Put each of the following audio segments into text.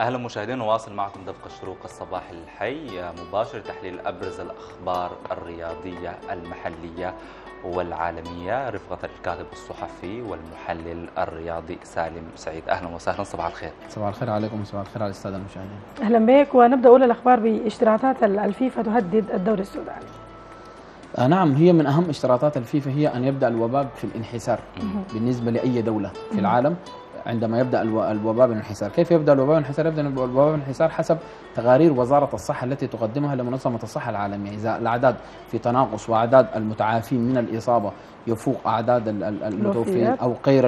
أهلا مشاهدينا نواصل معكم دفق الشروق الصباح الحي. مباشر تحليل أبرز الأخبار الرياضية المحلية والعالمية. رفقة الكاتب الصحفي والمحلل الرياضي سالم سعيد. أهلا وسهلا صباح الخير. صباح الخير عليكم وصباح الخير على الساده المشاهدين. أهلا بك. ونبدأ اولى الأخبار باشتراطات الفيفا تهدد الدوري السوداني. آه نعم هي من أهم اشتراطات الفيفا هي أن يبدأ الوباء في الانحسار بالنسبة لأي دولة في العالم. عندما يبدأ الوباء بالانحسار، كيف يبدأ الوباء بالانحسار؟ يبدأ الوباء بالانحسار حسب تقارير وزارة الصحة التي تقدمها لمنظمة الصحة العالمية، إذا الأعداد في تناقص وأعداد المتعافين من الإصابة يفوق أعداد المتوفين أو غير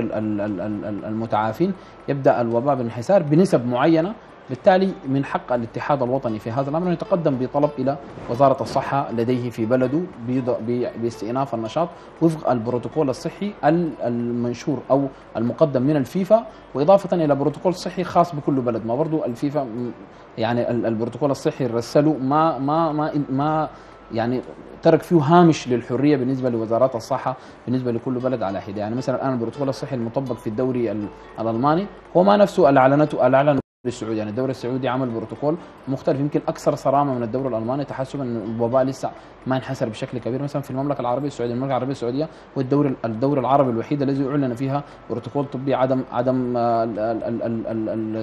المتعافين يبدأ الوباء بالانحسار بنسب معينة بالتالي من حق الاتحاد الوطني في هذا الأمر أن يتقدم بطلب إلى وزارة الصحة لديه في بلده باستئناف النشاط وفق البروتوكول الصحي المنشور أو المقدم من الفيفا وإضافة إلى بروتوكول صحي خاص بكل بلد. ما برضو الفيفا يعني البروتوكول الصحي رسله ما ما ما ما يعني ترك فيه هامش للحرية بالنسبة لوزارات الصحة بالنسبة لكل بلد على حدة. يعني مثلا الآن البروتوكول الصحي المطبق في الدوري الألماني هو ما نفسه اللي اعلنته السعودي يعني الدوري السعودي عمل بروتوكول مختلف يمكن أكثر صرامة من الدوري الألماني تحسبا ان الوباء لسه ما انحسر بشكل كبير. مثلا في المملكة العربية السعودية المملكة العربية السعودية هو الدوري العربي الوحيد الذي أعلن فيها بروتوكول طبي عدم عدم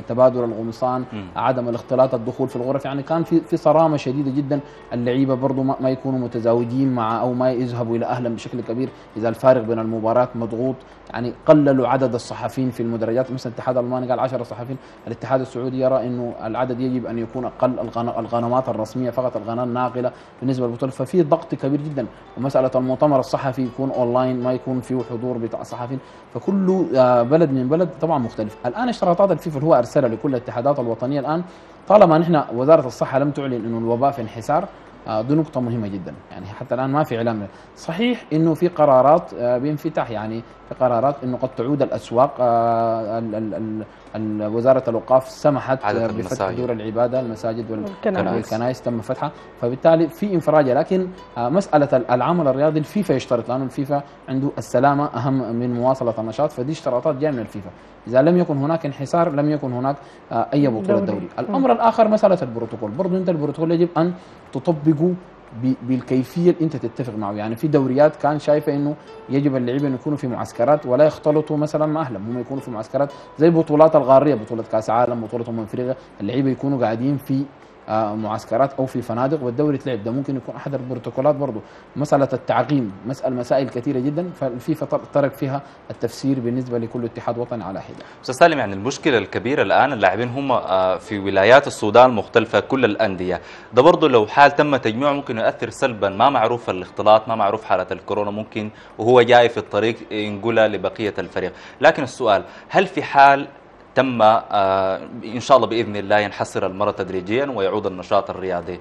تبادل الغمصان عدم الاختلاط الدخول في الغرف. يعني كان في في صرامة شديدة جدا. اللعيبة برضه ما يكونوا متزاوجين مع أو ما يذهبوا إلى اهلهم بشكل كبير. إذا الفارق بين المباراة مضغوط يعني قللوا عدد الصحفيين في المدرجات. مثلا الاتحاد الألماني قال 10 صحفيين. الاتحاد السعودي يرى إنه العدد يجب أن يكون أقل الغنمات الرسمية فقط الغنم الناقلة بالنسبة للبطوله ففي ضغط كبير جدا. ومسألة المؤتمر الصحفي يكون اونلاين ما يكون فيه حضور بتاع الصحفيين فكل بلد من بلد طبعا مختلف. الآن اشتراطات الفيفا هو أرسلها لكل الاتحادات الوطنية الآن طالما نحن وزارة الصحة لم تعلن إنه الوباء في انحسار دي نقطة مهمة جدا. يعني حتى الآن ما في إعلام صحيح إنه في قرارات بانفتاح يعني في قرارات إنه قد تعود الأسواق وزارة الأوقاف سمحت بفتح دور العبادة المساجد والكنائس. تم فتحها. فبالتالي في انفراجة لكن مسألة العمل الرياضي الفيفا يشترط لأنه الفيفا عنده السلامة أهم من مواصلة النشاط فدي اشتراطات جاية من الفيفا. إذا لم يكن هناك انحسار لم يكن هناك أي بطولة دوري الأمر الآخر مسألة البروتوكول. برضو أنت البروتوكول يجب أن تطبقه بالكيفية اللي أنت تتفق معه. يعني في دوريات كان شايفة إنه يجب اللعيبة ان يكونوا في معسكرات ولا يختلطوا مثلا مع أهلهم. هم يكونوا في معسكرات زي البطولات الغاريه بطولة كأس عالم بطولة أمم أفريقيا. اللعيبة يكونوا قاعدين في معسكرات أو في فنادق والدوري تلعب. ده ممكن يكون أحد البروتوكولات برضه مسألة التعقيم مسألة مسائل كثيرة جدا فالفيفا ترك فيها التفسير بالنسبة لكل اتحاد وطني على حدة. أستاذ سالم يعني المشكلة الكبيرة الآن اللاعبين هم في ولايات السودان المختلفه كل الأندية، ده برضه لو حال تم تجميعه ممكن يؤثر سلبا. ما معروف الاختلاط ما معروف حالة الكورونا ممكن وهو جاي في الطريق ينقلها لبقية الفريق، لكن السؤال هل في حال تم إن شاء الله بإذن الله ينحسر المرض تدريجيا ويعود النشاط الرياضي.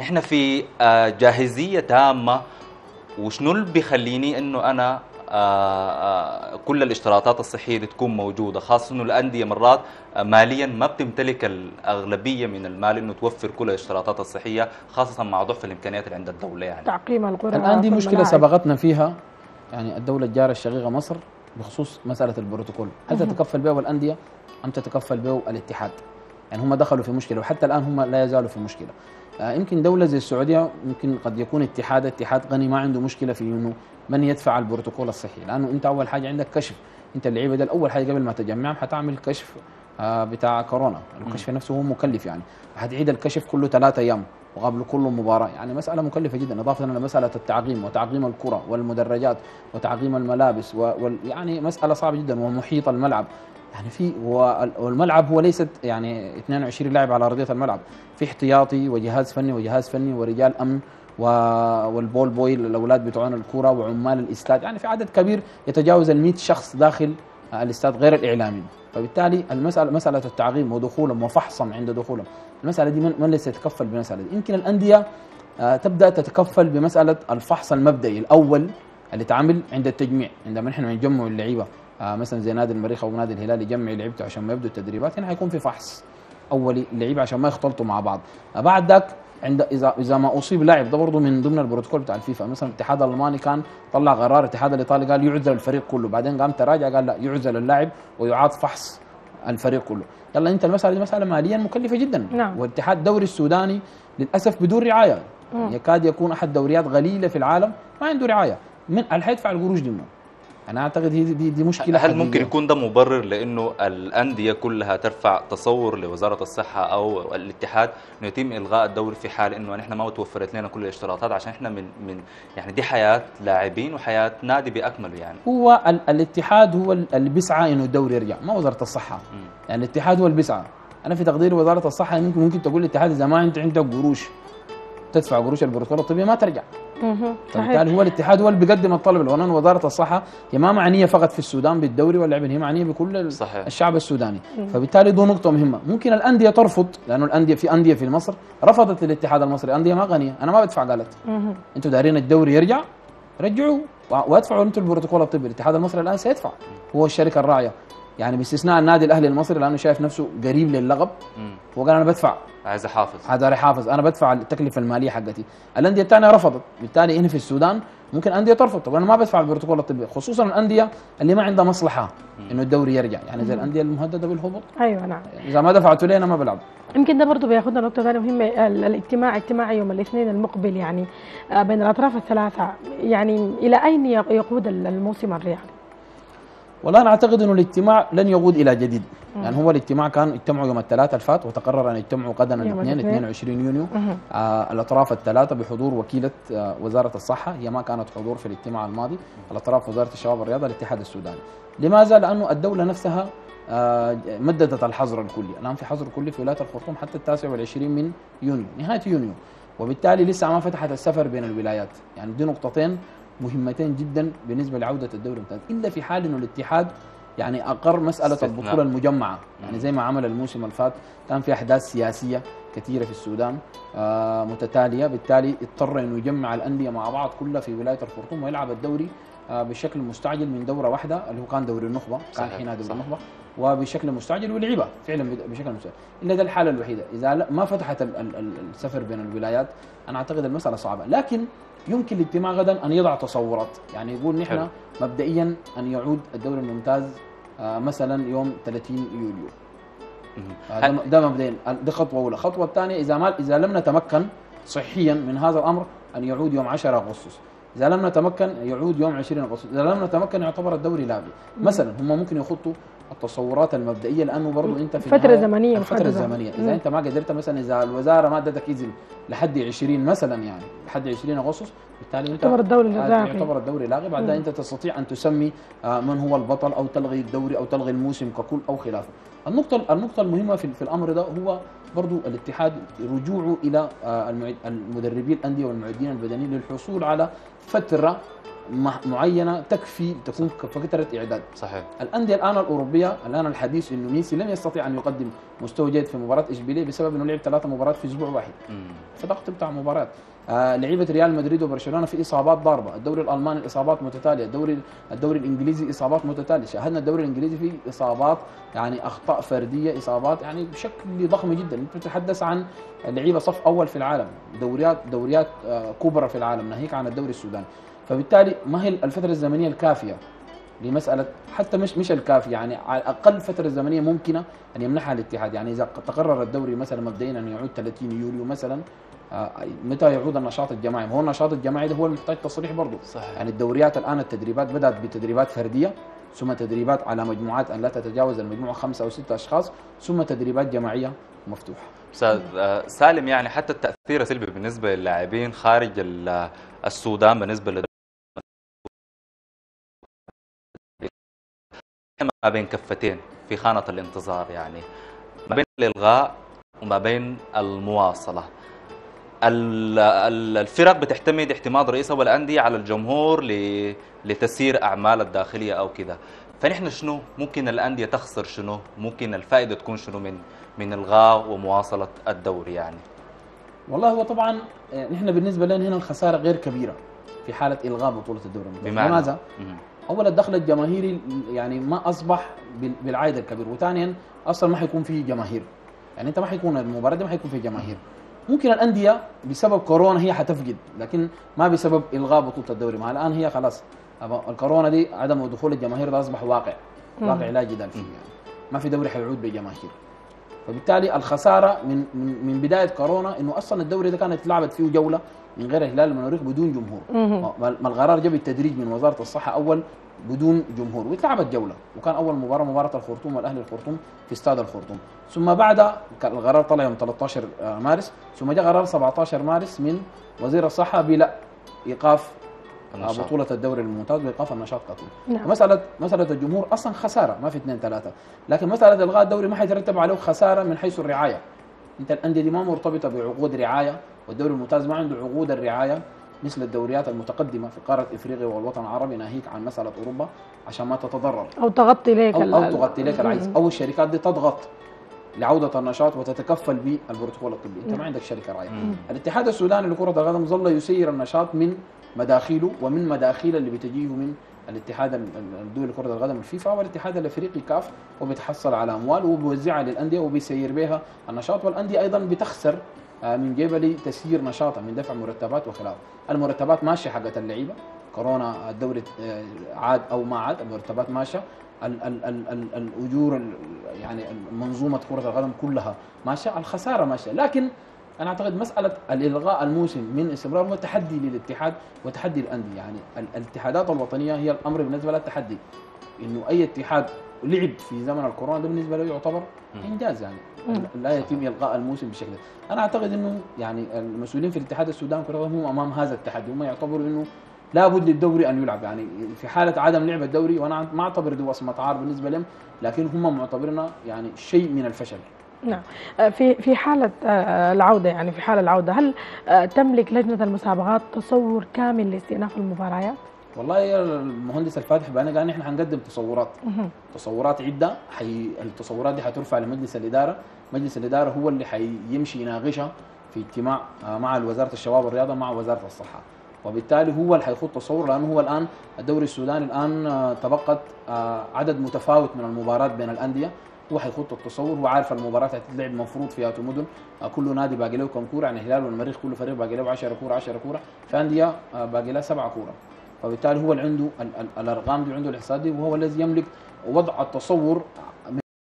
إحنا في جاهزية تامة. وشنو اللي بيخليني إنه أنا كل الاشتراطات الصحية دي تكون موجودة؟ خاصة إنه الأندية مرات ماليا ما بتمتلك الأغلبية من المال إنه توفر كل الاشتراطات الصحية خاصة مع ضعف الإمكانيات اللي عند الدولة يعني. تعقيم القرى الآن دي مشكلة سبقتنا فيها يعني الدولة الجارة الشقيقة مصر بخصوص مسألة البروتوكول. هل تتكفل به الانديه ام تتكفل به الاتحاد. يعني هم دخلوا في مشكلة وحتى الآن هم لا يزالوا في مشكلة. آه يمكن دولة زي السعودية يمكن قد يكون اتحاد اتحاد غني ما عنده مشكلة في إنه من يدفع البروتوكول الصحي. لأنه أنت أول حاجة عندك كشف. أنت اللعيبة ده أول حاجة قبل ما تجمعهم حتعمل كشف آه بتاع كورونا. الكشف نفسه هو مكلف يعني. حتعيد الكشف كله ثلاثة أيام وقبل كل مباراة. يعني مسألة مكلفة جدا إضافة إلى مسألة التعقيم وتعقيم الكرة والمدرجات وتعقيم الملابس وال يعني مسألة صعبة جدا ومحيط الملعب. يعني في والملعب هو ليست يعني 22 لاعب على أرضية الملعب. في احتياطي وجهاز فني وجهاز فني ورجال أمن والبول بوي الاولاد بتوعون الكره وعمال الإستاد. يعني في عدد كبير يتجاوز ال 100 شخص داخل الإستاد غير الإعلامي. فبالتالي المساله مسألة التعقيم ودخولهم وفحصهم عند دخولهم المسألة دي من, من ليس يتكفل بالمساله دي؟ يمكن الأندية تبدأ تتكفل بمسألة الفحص المبدئي الأول اللي تعمل عند التجميع عندما نحن نجمع اللعيبة. آه مثلا زي نادي المريخ أو نادي الهلال يجمع لعيبته عشان ما يبدوا التدريبات هنا حيكون في فحص. اولي اللعيبه عشان ما يختلطوا مع بعض. آه بعد ذاك عند إذا إذا ما أصيب لاعب ده برضه من ضمن البروتوكول بتاع الفيفا. مثلا الاتحاد الألماني كان طلع قرار الاتحاد الإيطالي قال يعزل الفريق كله. بعدين قام تراجع قال لا يعزل اللاعب ويعاد فحص الفريق كله. يلا أنت المسألة دي مسألة ماليا مكلفة جدا. نعم. والاتحاد الدوري السوداني للأسف بدون رعاية. مم. يكاد يكون أحد دوريات غليلة في العالم ما عنده رعاية. من اللي حيدفع القروش دي منه أنا أعتقد هي دي دي مشكلة هل ممكن حقيقية. يكون ده مبرر لأنه الأندية كلها ترفع تصور لوزارة الصحة أو الاتحاد إنه يتم إلغاء الدوري في حال إنه نحن ما توفرت لنا كل الاشتراطات عشان إحنا من من يعني دي حياة لاعبين وحياة نادي بأكمله يعني هو ال الاتحاد هو ال- اللي بيسعى إنه الدوري يرجع ما وزارة الصحة مم. يعني الاتحاد هو اللي بيسعى أنا في تقديري وزارة الصحة ممكن ممكن تقول الاتحاد اذا ما انت عندك قروش تدفع قروش البروتوكول الطبي ما ترجع. فبالتالي هو الاتحاد هو اللي بيقدم الطلب الأولاني وزارة الصحة هي ما معنية فقط في السودان بالدوري واللعب هي معنية بكل صحيح. الشعب السوداني. فبالتالي دي نقطة مهمة. ممكن الأندية ترفض لأنه الأندية في أندية في مصر رفضت الاتحاد المصري. أندية ما غنية. أنا ما بدفع قالت. مهم. أنتوا دارين الدوري يرجع؟ رجعوا و- وادفعوا أنتوا البروتوكول الطبي. الاتحاد المصري الآن سيدفع. هو الشركة الراعية. يعني باستثناء النادي الأهلي المصري لأنه شايف نفسه قريب للقب. مم. هو قال أنا بدفع. عايز احافظ هذا راح يحافظ أنا بدفع التكلفة المالية حقتي. الأندية الثانية رفضت. بالتالي هنا في السودان ممكن أندية ترفض. طب أنا ما بدفع البروتوكول الطبي خصوصا الأندية اللي ما عندها مصلحة إنه الدوري يرجع. يعني زي الأندية المهددة بالهبوط. أيوه نعم. إذا ما دفعتوا لي أنا ما بلعب. يمكن ده برضه بياخذنا نقطة ثانية مهمة. ال- الاجتماع اجتماع يوم الاثنين المقبل يعني آه، بين الأطراف الثلاثة. يعني إلى أين يق- يقود ال- الموسم الرياضي؟ والله أنا أعتقد إنه الاجتماع لن يعود إلى جديد. يعني هو الاجتماع كان اجتمعوا يوم الثلاثاء الفات وتقرر أن يجتمعوا غدا الاثنين الاثنين. 22 يونيو. آه الأطراف الثلاثة بحضور وكيلة آه وزارة الصحة. هي ما كانت حضور في الاجتماع الماضي. الأطراف وزارة الشباب والرياضة الاتحاد السوداني. لماذا؟ لأنه الدولة نفسها آه مددت الحظر الكلي. الآن في حظر كلي في ولاية الخرطوم حتى التاسع والعشرين من يونيو نهاية يونيو. وبالتالي لسه ما فتحت السفر بين الولايات. يعني دي نقطتين مهمتين جدا بالنسبة لعودة الدوري الممتاز. إلا في حال إنه الاتحاد يعني أقر مسألة استثناء. البطولة المجمعة. يعني زي ما عمل الموسم الفات كان في أحداث سياسية كثيرة في السودان آه متتالية. بالتالي اضطر إنه يجمع الأندية مع بعض كلها في ولاية الخرطوم ويلعب الدوري آه بشكل مستعجل من دورة واحدة اللي هو كان دوري النخبة كان حينها دوري. النخبة وبشكل مستعجل ولعبها فعلا بشكل مستعجل. إلا ده الحالة الوحيدة. إذا ما فتحت ال- ال- ال- السفر بين الولايات أنا أعتقد المسألة صعبة. لكن يمكن الاجتماع غدا أن يضع تصورات. يعني يقول نحن حلو. مبدئيا أن يعود الدوري الممتاز آه مثلا يوم 30 يوليو. آه، ده مبدئيا. دي خطوة أولى. الخطوه الثانية إذا ما إذا لم نتمكن صحيا من هذا الأمر أن يعود يوم 10 أغسطس. إذا لم نتمكن يعود يوم 20 أغسطس. إذا لم نتمكن يعتبر الدوري لاغي مثلا هم ممكن يخطوا التصورات المبدئية لأنه برضو أنت في الفترة محددة. الزمنية مم. اذا أنت ما قدرت مثلا إذا الوزارة ما أدتك اذن لحد 20 مثلا يعني لحد 20 أغسطس بالتالي أنت يعتبر الدوري لاغي. يعتبر الدوري لاغي بعدها أنت تستطيع أن تسمي آه، من هو البطل أو تلغي الدوري أو تلغي الموسم ككل أو خلافه. النقطة النقطة المهمة في في الأمر ده هو برضو الاتحاد رجوعه إلى آه، المدربين الأندية والمعدين البدنيين للحصول على فترة معينة تكفي تكون كفتره إعداد. صحيح. الأندية الآن الأوروبية الآن الحديث انه ميسي لم يستطيع أن يقدم مستوى جيد في مباراة إشبيلية بسبب أنه لعب ثلاثة مباريات في أسبوع واحد. فضغط بتاع مباريات آه لعيبة ريال مدريد وبرشلونة في إصابات ضاربة. الدوري الألماني الاصابات متتالية. الدوري الدوري الإنجليزي إصابات متتالية. شاهدنا الدوري الإنجليزي فيه إصابات يعني أخطاء فردية إصابات يعني بشكل ضخم جدا. أنت تتحدث عن لعيبة صف أول في العالم دوريات دوريات آه كبرى في العالم ناهيك عن الدوري السوداني. فبالتالي ما هي الفترة الزمنية الكافية لمسألة حتى مش مش الكافي يعني على أقل فترة زمنية ممكنة أن يمنحها الاتحاد. يعني إذا تقرر الدوري مثلا مبدئيا أن يعود 30 يوليو مثلا آه، متى يعود النشاط الجماعي؟ ما هو النشاط الجماعي ده هو المحتاج تصريح برضه. صحيح. يعني الدوريات الآن التدريبات بدأت بتدريبات فردية ثم تدريبات على مجموعات أن لا تتجاوز المجموعة خمسة أو ستة أشخاص ثم تدريبات جماعية مفتوحة. أستاذ آه، سالم يعني حتى التأثير السلبي بالنسبة للاعبين خارج ال- السودان بالنسبة ما بين كفتين في خانة الانتظار يعني ما بين الإلغاء وما بين المواصلة. ال- ال- الفرق بتعتمد اعتماد رئيس اول الانديه على الجمهور لتسيير أعمال الداخلية أو كذا فنحن شنو؟ ممكن الأندية تخسر شنو؟ ممكن الفائدة تكون شنو من من إلغاء ومواصلة الدوري يعني. والله هو طبعا نحن بالنسبة لنا هنا الخسارة غير كبيرة في حالة إلغاء بطولة الدوري الممتاز. بمعنى؟ لماذا؟ أولا الدخل الجماهيري يعني ما أصبح بال- بالعائد الكبير وثانيا أصلا ما حيكون في جماهير. يعني أنت ما حيكون المباراة دي ما حيكون في جماهير. ممكن الأندية بسبب كورونا هي حتفقد لكن ما بسبب إلغاء بطولة الدوري. ما الآن هي خلاص الكورونا دي عدم دخول الجماهير ده أصبح واقع. واقع لا جدال فيه. يعني ما في دوري حيعود بجماهير. فبالتالي الخسارة من من, من بداية كورونا إنه أصلا الدوري ده كانت اتلعبت فيه جولة من غير الهلال المنوريخ بدون جمهور. ما ما القرار جاء بالتدريج من وزارة الصحة أول بدون جمهور واتلعبت جولة وكان أول مباراة مباراة الخرطوم والأهلي الخرطوم في استاد الخرطوم ثم بعد القرار طلع يوم 13 مارس ثم جاء قرار 17 مارس من وزير الصحة بلا إيقاف النشاط. بطولة الدوري الممتاز وإيقاف النشاط قطعي نعم. مساله مسألة الجمهور أصلا خسارة ما في اثنين ثلاثة لكن مسألة إلغاء الدوري ما حيترتب عليه خسارة من حيث الرعاية أنت الأندية دي ما مرتبطة بعقود رعاية والدوري الممتاز ما عنده عقود الرعاية مثل الدوريات المتقدمة في قاره افريقيا والوطن العربي ناهيك عن مسألة أوروبا عشان ما تتضرر أو تغطي لك أو, أو تغطي لك العجز. أو الشركات دي تضغط لعودة النشاط وتتكفل بالبروتوكول الطبي أنت. ما عندك شركة راعيه مم. الاتحاد السوداني لكرة القدم ظل يسير النشاط من مداخيله ومن مداخيل اللي بتجيه من الاتحاد ال- ال- الدولي لكرة القدم الفيفا والاتحاد الإفريقي كاف وبيتحصل على أموال وبيوزعها للأندية وبيسير بها النشاط والأندية أيضا بتخسر من قبل تسيير نشاطها من دفع مرتبات وخلافه المرتبات ماشية حقت اللعيبة. كورونا الدوري آه، عاد أو ما عاد المرتبات ماشية. ال ال ال ال الأجور ال- يعني منظومة كرة القدم كلها ماشية. الخسارة ماشية. لكن أنا أعتقد مسألة الإلغاء الموسم من استمرار هو تحدي للاتحاد وتحدي الأندية. يعني ال- الاتحادات الوطنية هي الأمر بالنسبة لها تحدي. إنه أي اتحاد لعب في زمن الكورونا ده بالنسبة له يعتبر. إنجاز يعني. لا يتم إلغاء الموسم بالشكل ده أنا أعتقد إنه يعني المسؤولين في الاتحاد السوداني كرة هم أمام هذا التحدي. هم يعتبروا إنه لابد للدوري أن يلعب. يعني في حالة عدم لعب الدوري وأنا ما أعتبر دي وصمه عار بالنسبة لهم لكن هم معتبرينها يعني شيء من الفشل. نعم. آه، في في حالة آه، العودة يعني في حال العودة هل آه، تملك لجنة المسابقات تصور كامل لاستئناف المباريات؟ والله يا المهندس الفاتح بقى قال نحن حنقدم تصورات. تصورات عدة حي... التصورات دي حترفع لمجلس الإدارة. مجلس الإدارة هو اللي حيمشي يناقشها في اجتماع آه، مع وزارة الشباب والرياضة مع وزارة الصحة. وبالتالي هو اللي حيخوض تصور لأنه هو الآن الدوري السوداني الآن آه، تبقت آه، عدد متفاوت من المباريات بين الأندية. هو حيخوض التصور هو عارف المباراة حتتلعب مفروض فيها مدن آه، كل نادي باقي له كم كورة؟ يعني الهلال والمريخ كل فريق باقي له 10 كورة 10 كورة. في أندية باقي لها 7 كورة. فبالتالي هو اللي عنده ال- ال- الأرقام دي وعنده الإحصاءات دي وهو الذي يملك وضع التصور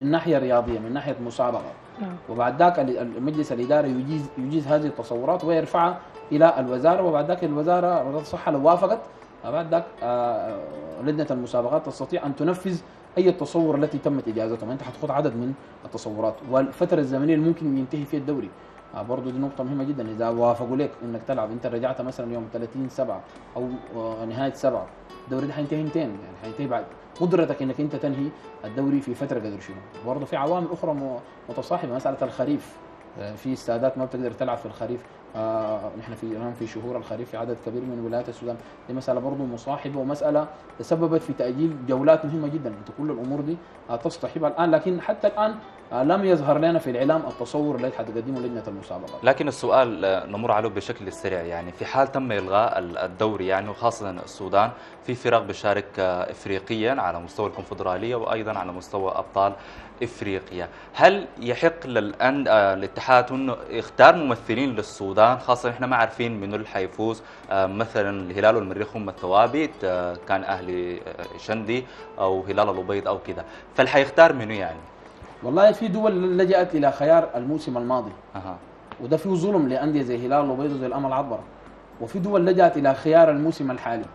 من ناحية رياضية من ناحية مسابقة. نعم. وبعد ذاك ال- المجلس الإداري يجيز يجيز هذه التصورات ويرفعها إلى الوزارة وبعد ذاك الوزارة وزارة الصحة لو وافقت بعد ذاك آه، لجنة المسابقات تستطيع أن تنفذ أي تصور التي تمت اجازتهم أنت حتخوض عدد من التصورات والفترة الزمنية اللي ممكن ينتهي فيها الدوري. آه، برضو دي نقطة مهمة جدا. إذا وافقوا لك إنك تلعب أنت رجعت مثلا يوم 30 7 أو آه، نهاية 7 الدوري ده حينتهي 200 يعني حينتهي بعد. قدرتك إنك أنت تنهي الدوري في فترة قدر شنو؟ برضه في عوامل أخرى م- متصاحبة. مسألة الخريف آه، في استادات ما بتقدر تلعب في الخريف. آه نحن في الآن في شهور الخريف في عدد كبير من ولايات السودان. دي مسألة برضه مصاحبة ومسألة تسببت في تأجيل جولات مهمة جدا. أنت كل الأمور دي آه تصطحبها الآن. لكن حتى الآن لم يظهر لنا في الإعلام التصور الذي حتقدمه لجنه المسابقات لكن السؤال آه، نمر عليه بشكل سريع. يعني في حال تم إلغاء ال- الدوري يعني وخاصة السودان في فرق بتشارك آه، افريقيا على مستوى الكونفدرالية وأيضا على مستوى أبطال إفريقيا، هل يحق للأن آه، الاتحاد أنه يختار ممثلين للسودان؟ خاصة إحنا ما عارفين منو اللي حيفوز. آه، مثلا الهلال والمريخ هم الثوابت آه، كان أهلي آه، شندي أو هلال الابيض أو كذا، فال حيختار منو يعني؟ والله في دول لجأت إلى خيار الموسم الماضي. أها. وده فيه ظلم لأندية زي هلال وبيض وزي الأمل عطبره وفي دول لجأت إلى خيار الموسم الحالي.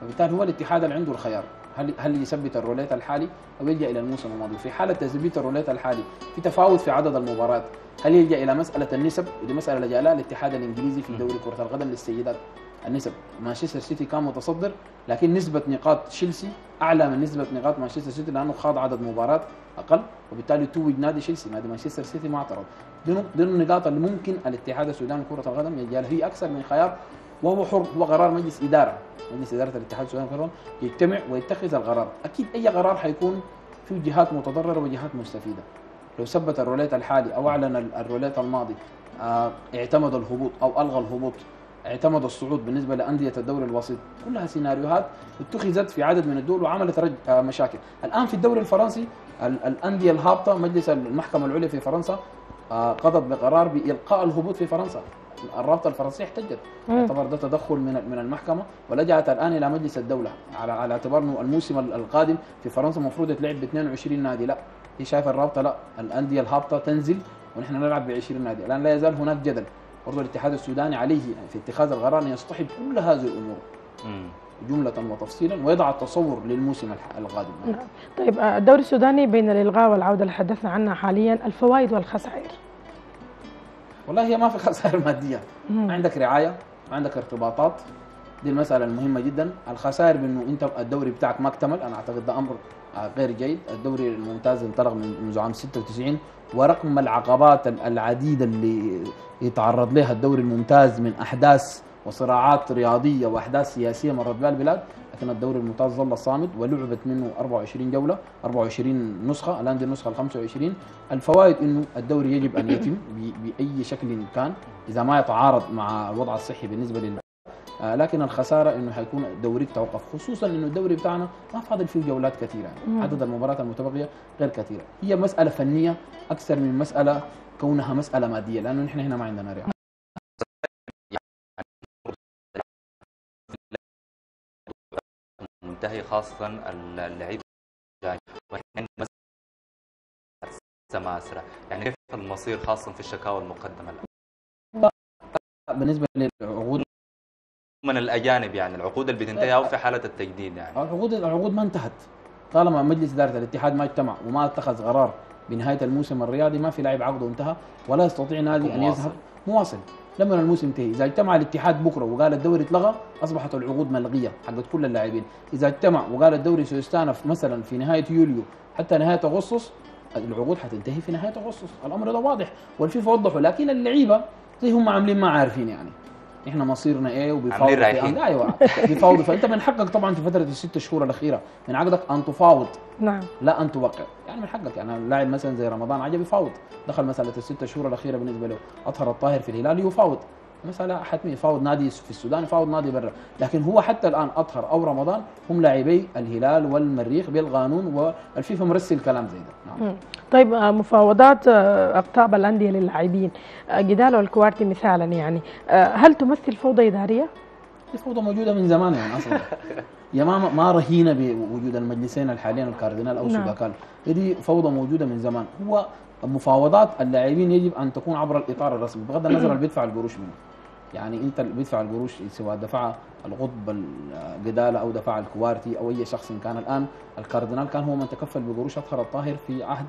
فبالتالي هو الاتحاد اللي عنده الخيار. هل هل يثبت الروليت الحالي؟ أو يلجأ إلى الموسم الماضي. في حالة تثبيت الروليت الحالي في تفاوت في عدد المباريات هل يلجأ إلى مسألة النسب؟ ودي مسألة لجأ لها الاتحاد الإنجليزي في دوري كرة القدم للسيدات. النسب. مانشستر سيتي كان متصدر لكن نسبة نقاط تشيلسي أعلى من نسبة نقاط مانشستر سيتي لأنه خاض عدد مباريات أقل وبالتالي توج نادي تشيلسي نادي مانشستر سيتي ما اعترض دي نق- دي النقاط اللي ممكن الاتحاد السوداني لكرة القدم لها هي أكثر من خيار وهو حر هو قرار مجلس إدارة مجلس إدارة الاتحاد السوداني لكرة يجتمع ويتخذ القرار. أكيد أي قرار حيكون فيه جهات متضررة وجهات مستفيدة. لو ثبت الروليت الحالي أو أعلن ال- الروليت الماضي آه، اعتمد الهبوط أو ألغى الهبوط اعتمد الصعود بالنسبة لأندية الدوري الوسيط. كلها سيناريوهات اتخذت في عدد من الدول وعملت رج... آه، مشاكل. الآن في الدوري الفرنسي ال- الأندية الهابطة مجلس المحكمة العليا في فرنسا آه، قضت بقرار بإلقاء الهبوط في فرنسا. الرابطة الفرنسية احتجت. مم. يعتبر ده تدخل من من المحكمة ولجأت الآن إلى مجلس الدولة. على على اعتبار إنه الموسم ال- القادم في فرنسا المفروض يتلعب ب 22 نادي. لا. هي شايفة الرابطة لا. الأندية الهابطة تنزل ونحن نلعب ب 20 نادي. الآن لا يزال هناك جدل. برضه الاتحاد السوداني عليه في اتخاذ القرار أن يصطحب كل هذه الأمور. مم. جملة وتفصيلا ويضع التصور للموسم القادم. نعم. طيب آه، الدوري السوداني بين الإلغاء والعودة اللي حدثنا عنها حاليا الفوائد والخسائر. والله هي ما في خسائر مادية. مم. عندك رعاية عندك ارتباطات. دي المسألة المهمة جدا. الخسائر بأنه أنت الدوري بتاعك ما اكتمل. أنا أعتقد ده أمر آه، غير جيد. الدوري الممتاز انطلق من منذ عام 96 ورغم العقبات ال- العديدة اللي يتعرض لها الدوري الممتاز من أحداث وصراعات رياضية وأحداث سياسية مرت بها البلاد لكن الدوري الممتاز ظل صامد ولعبت منه 24 جولة 24 نسخة الآن دي النسخة ال 25 الفوائد أنه الدوري يجب أن يتم بأي شكل كان إذا ما يتعارض مع الوضع الصحي بالنسبة لل لكن الخسارة إنه حيكون دوريك توقف خصوصا إنه الدوري بتاعنا ما فاضل فيه جولات كثيرة. يعني. عدد المباريات المتبقية غير كثيرة. هي مسألة فنية أكثر من مسألة كونها مسألة مادية لأنه نحن هنا ما عندنا رعايه منتهي خاصة اللعيبة سماسرة يعني كيف المصير خاصة في الشكاوى المقدمة الآن؟ بالنسبة للعقود من الأجانب يعني العقود اللي بتنتهي أو في حالة التجديد يعني. العقود العقود ما انتهت. طالما مجلس إدارة الاتحاد ما اجتمع وما اتخذ قرار بنهاية الموسم الرياضي ما في لاعب عقده انتهى ولا يستطيع نادي أن. يذهب. مواصل. لما الموسم انتهي إذا اجتمع الاتحاد بكرة وقال الدوري اتلغى أصبحت العقود ملغية حقت كل اللاعبين. إذا اجتمع وقال الدوري سيستأنف مثلا في نهاية يوليو حتى نهاية أغسطس العقود حتنتهي في نهاية أغسطس. الأمر ده واضح والفيفا وضحوا لكن اللعيبة زي هم عاملين ما عارفين يعني. إحنا مصيرنا إيه؟ في- رايحين. أيوه. بيفاوضوا فانت من حقك طبعا في فترة الست شهور الأخيرة. من عقدك أن تفاوض. نعم. لا أن توقع. يعني من حقك. يعني اللاعب مثلا زي رمضان عجب يفاوض. دخل مسألة الست شهور الأخيرة بالنسبة له. أطهر الطاهر في الهلال يفاوض. مسألة حتمية يفاوض نادي في السودان يفاوض نادي برا. لكن هو حتى الآن أطهر أو رمضان هم لاعبي الهلال والمريخ بالقانون والفيفا مرسل كلام زي ده. نعم. طيب آه، مفاوضات آه، أقطاب الأندية للاعبين. آه، جدال والكوارتي مثالا يعني. هل تمثل فوضى اداريه؟ الفوضى موجودة من زمان يعني أصلا يا ما ما رهينة بوجود المجلسين الحاليين الكاردينال أو نعم. سوداكال دي فوضى موجودة من زمان هو مفاوضات اللاعبين يجب أن تكون عبر الإطار الرسمي بغض النظر اللي بيدفع القروش منه يعني أنت اللي بيدفع القروش سواء دفع القطب القدالة أو دفع الكوارتي أو أي شخص إن كان الآن الكاردينال كان هو من تكفل بقروش اطهر الطاهر في عهد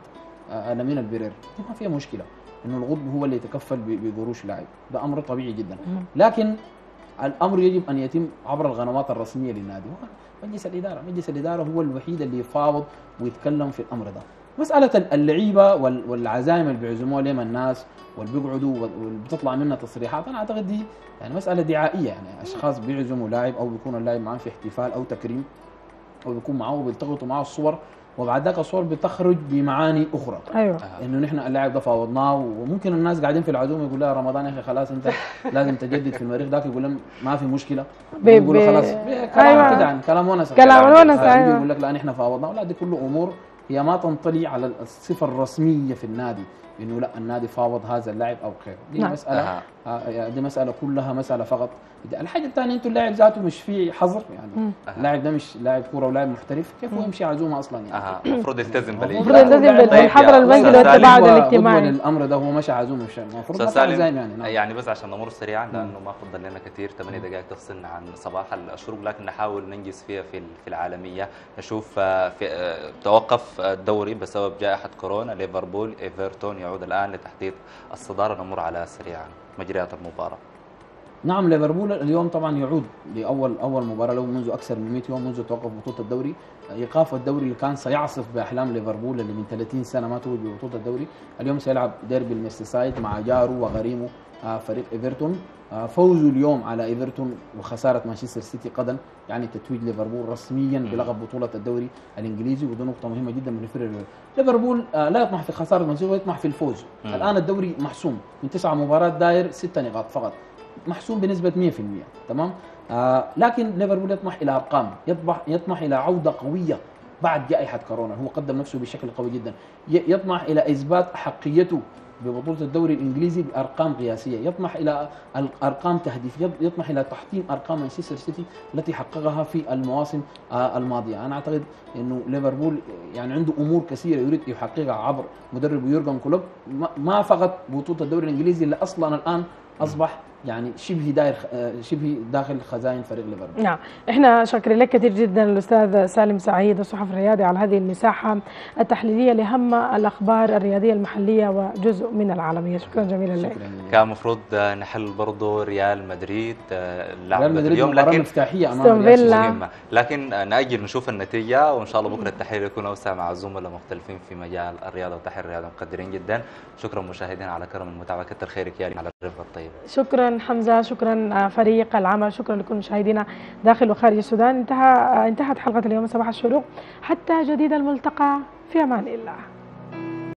آه، لمين البرير دي ما فيها مشكلة إنه القطب هو اللي يتكفل بقروش لاعب ده أمر طبيعي جدا مم. لكن الأمر يجب أن يتم عبر القنوات الرسمية للنادي. مجلس الإدارة مجلس الإدارة هو الوحيد اللي يفاوض ويتكلم في الأمر ده. مسألة اللعيبة وال- والعزائم اللي بيعزموها لهم الناس واللي بيقعدوا وال- واللي بتطلع منها تصريحات أنا أعتقد دي يعني مسألة دعائية. يعني أشخاص بيعزموا لاعب أو بيكون اللاعب معاه في احتفال أو تكريم أو بيكون معاه وبيلتقطوا معاه الصور وبعد ذاك الصور بتخرج بمعاني أخرى أيوه. إنه نحن اللاعب ده فاوضناه وممكن الناس قاعدين في العزومه يقول لها رمضان يا أخي خلاص أنت لازم تجدد في المريخ ذاك يقول لهم ما في مشكلة ب- يقولوا ب- خلاص كلام أيوة. كده يعني كلام ونس كلام ونس، أيوة. يقول لك لا نحن فاوضناه لا دي كله أمور هي ما تنطلي على الصفة الرسمية في النادي إنه لا النادي فاوض هذا اللاعب أو غيره دي نعم. مسألة. آه، دي مسألة كلها مسألة فقط. الحاجة الثانية أنتم اللاعب ذاته مش فيه حظر؟ يعني. اللاعب ده مش لاعب كورة ولاعب محترف؟ كيف هو يمشي عزومة أصلا يعني؟ المفروض يلتزم المفروض بالإجراء. يلتزم بالحظر المنزل والتباعد الاجتماعي. الأمر ده هو مش عزومة مش المفروض ما سالم يعني نعم. يعني بس عشان نمر سريعا لأنه ما فضل لنا كثير 8 دقائق تفصلنا عن صباح الشروق لكن نحاول ننجز فيها في في العالمية. نشوف آه، في آه، توقف الدوري بسبب جائحة كورونا ليفربول إيفرتون يعود الآن لتحديد الصدارة نمر على سريعا. مجريات المباراة. نعم ليفربول اليوم طبعا يعود لأول أول مباراة له منذ أكثر من 100 يوم منذ توقف بطولة الدوري. إيقاف الدوري اللي كان سيعصف بأحلام ليفربول اللي من 30 سنة ما توج ببطوله الدوري. اليوم سيلعب ديربي الميرسيسايد مع جاره وغريمه آه، فريق إيفرتون. فوزه اليوم على إيفرتون وخسارة مانشستر سيتي غدا يعني تتويج ليفربول رسميا بلقب بطولة الدوري الإنجليزي ودي نقطة مهمة جدا بالنسبة لليفربول ليفربول. آه، لا يطمح في خسارة مانشستر ويطمح في الفوز. مم. الآن الدوري محسوم من تسعة مباريات داير ستة نقاط فقط. محسوم بنسبة 100% تمام؟ آه لكن ليفربول يطمح إلى أرقام يطمح يطمح إلى عودة قوية بعد جائحة كورونا. هو قدم نفسه بشكل قوي جدا. يطمح إلى إثبات أحقيته ببطولة الدوري الإنجليزي بأرقام قياسية. يطمح إلى ارقام تهديف. يط- يطمح إلى تحطيم أرقام مانشستر سيتي التي حققها في المواسم آه، الماضية. أنا أعتقد إنه ليفربول يعني عنده أمور كثيرة يريد يحققها عبر مدرب يورجن كلوب. ما- فقط بطولة الدوري الإنجليزي اللي أصلا الآن أصبح يعني شبه داير آه، شبه داخل خزائن فريق ليفربول. نعم. إحنا شاكرين لك كثير جدا الأستاذ سالم سعيد الصحفي الرياضي على هذه المساحة التحليلية لهم الأخبار الرياضية المحلية وجزء من العالمية. شكرا جزيلا لك. شكرا. كان المفروض نحل برضه ريال مدريد آه، ريال مدريد اليوم لكن مفتاحية أمام لكن نأجل نشوف النتيجة وإن شاء الله بكرة التحليل يكون أوسع مع زملاء مختلفين في مجال الرياضة وتحليل الرياضة مقدرين جدا. شكرا مشاهدينا على كرم المتابعة. كتر خيرك يا على الرفقة الطيبة شكرا حمزة شكرا آه، فريق العمل شكرا لكل مشاهدينا داخل وخارج السودان. انتهى آه، انتهت حلقة اليوم صباح الشروق. حتى جديد الملتقى في أمان الله.